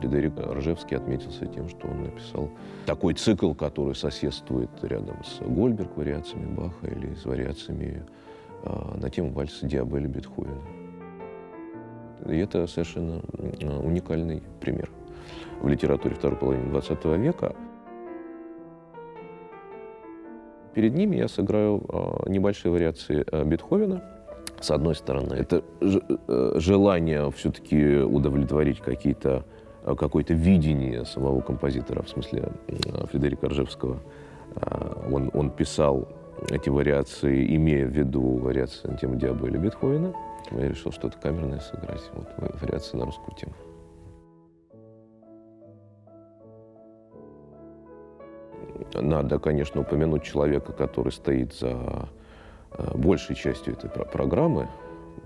Фредерик Ржевский отметился тем, что он написал такой цикл, который соседствует рядом с Гольберг вариациями Баха или с вариациями э, на тему вальса Диабеля Бетховена. И это совершенно уникальный пример в литературе второй половины XX века. Перед ними я сыграю небольшие вариации Бетховена – с одной стороны, это э, желание все-таки удовлетворить какие-то э, какое-то видение самого композитора, в смысле Фредерика Ржевского. А, он, он писал эти вариации, имея в виду вариации на тему Диабеля Бетховена. Я решил что-то камерное сыграть, вот вариации на русскую тему. Надо, конечно, упомянуть человека, который стоит за Э, большей частью этой программы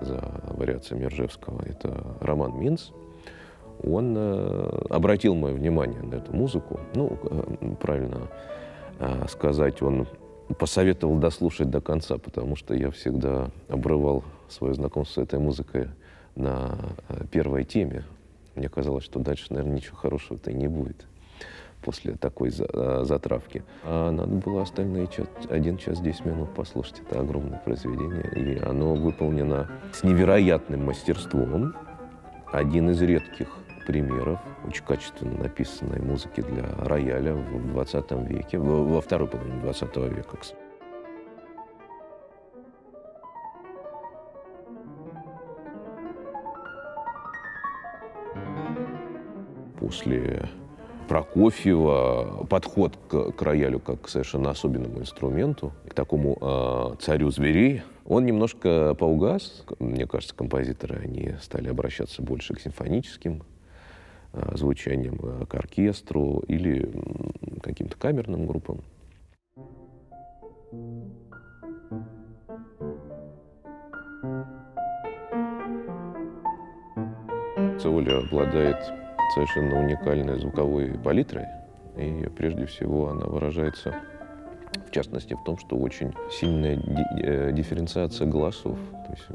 за вариациями Ржевского, это Роман Минц. Он э, обратил мое внимание на эту музыку. Ну, э, правильно сказать, он посоветовал дослушать до конца, потому что я всегда обрывал свое знакомство с этой музыкой на первой теме. Мне казалось, что дальше, наверное, ничего хорошего-то и не будет после такой за, затравки. А надо было остальные час, один час 10 минут послушать. Это огромное произведение, и оно выполнено с невероятным мастерством. Один из редких примеров очень качественно написанной музыки для рояля в 20 веке, во второй половине 20 века, после Прокофьева подход к, к роялю как к совершенно особенному инструменту, к такому э, царю зверей, он немножко поугас. Мне кажется, композиторы они стали обращаться больше к симфоническим э, звучаниям, э, к оркестру или каким-то камерным группам. Цеоля обладает совершенно уникальной звуковой палитрой. И прежде всего она выражается в частности в том, что очень сильная э, дифференциация голосов. То есть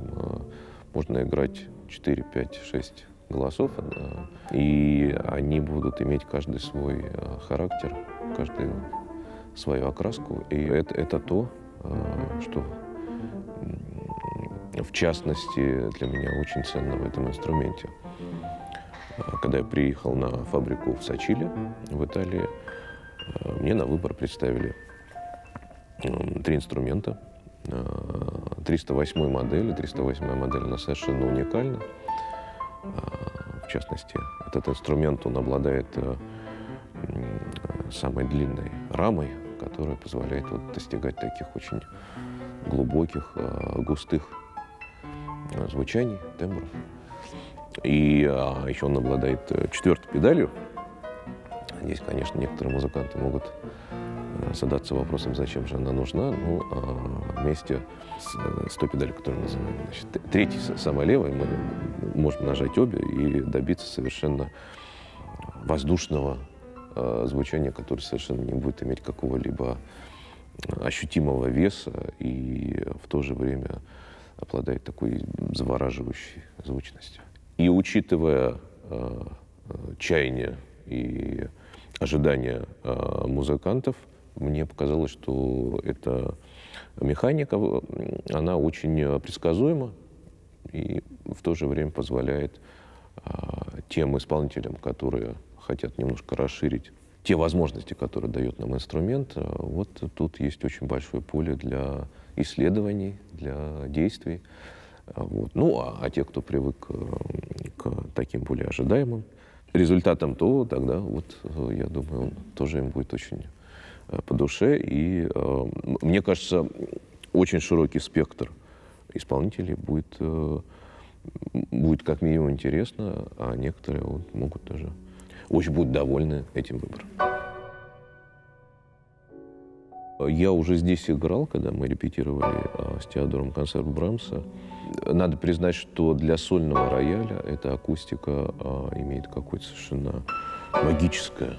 можно играть 4, 5, 6 голосов, э, и они будут иметь каждый свой характер, каждый свою окраску. И это, это то, что в частности для меня очень ценно в этом инструменте. Когда я приехал на фабрику в Сачиле, в Италии, э, мне на выбор представили три инструмента. 308 э, модели. 308 модель, она совершенно уникальна. Э, частности, этот инструмент, он обладает самой длинной рамой, которая позволяет вот достигать таких очень глубоких, густых звучаний, тембров. И еще он обладает э, четвертой педалью. Здесь, конечно, некоторые музыканты могут э, задаться вопросом, зачем же она нужна. Ну, а, вместе с, э, той педалью, которую мы называем, значит, третьей, самой левой, мы можем нажать обе и добиться совершенно воздушного а, звучания, которое совершенно не будет иметь какого-либо ощутимого веса и в то же время обладает такой завораживающей звучностью. И учитывая э, чаяния и ожидания э, музыкантов, мне показалось, что эта механика, она очень предсказуема и в то же время позволяет э, тем исполнителям, которые хотят немножко расширить те возможности, которые дает нам инструмент, э, вот тут есть очень большое поле для исследований, для действий. Вот. Ну, а, а те, кто привык э, к таким более ожидаемым результатам, то тогда, вот, э, я думаю, он тоже им будет очень э, по душе. И мне кажется, очень широкий спектр исполнителей будет, будет как минимум интересно, а некоторые вот, могут даже очень будут довольны этим выбором. Я уже здесь играл, когда мы репетировали а, с Теодором концерт Брамса. Надо признать, что для сольного рояля эта акустика а, имеет какое-то совершенно магическое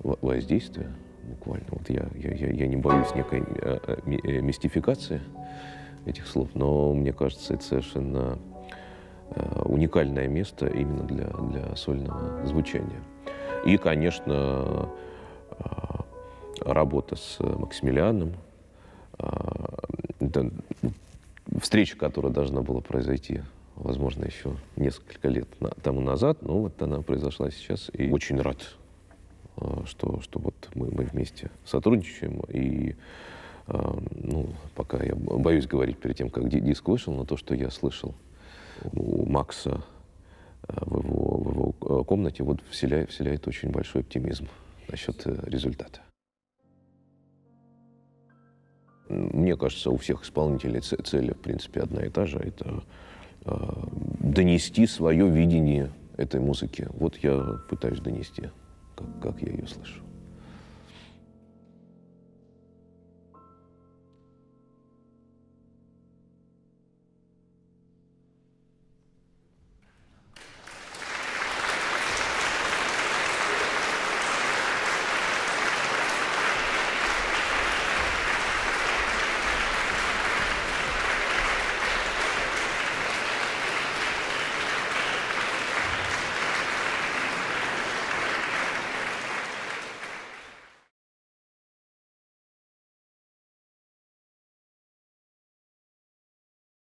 воздействие. Буквально. Вот я, я, я не боюсь некой а, э, мистификации этих слов, но мне кажется, это совершенно а, уникальное место именно для, для сольного звучания. И, конечно, а, работа с Максимилианом, это встреча, которая должна была произойти, возможно, еще несколько лет тому назад, но вот она произошла сейчас. И очень рад, что, что вот мы, мы вместе сотрудничаем. И ну, пока я боюсь говорить перед тем, как диск вышел, но то, что я слышал у Макса в его, в его э, комнате, вот вселяет, вселяет очень большой оптимизм насчет э, результата. Мне кажется, у всех исполнителей цель, в принципе, одна и та же. Это донести свое видение этой музыки. Вот я пытаюсь донести, как, как я ее слышу.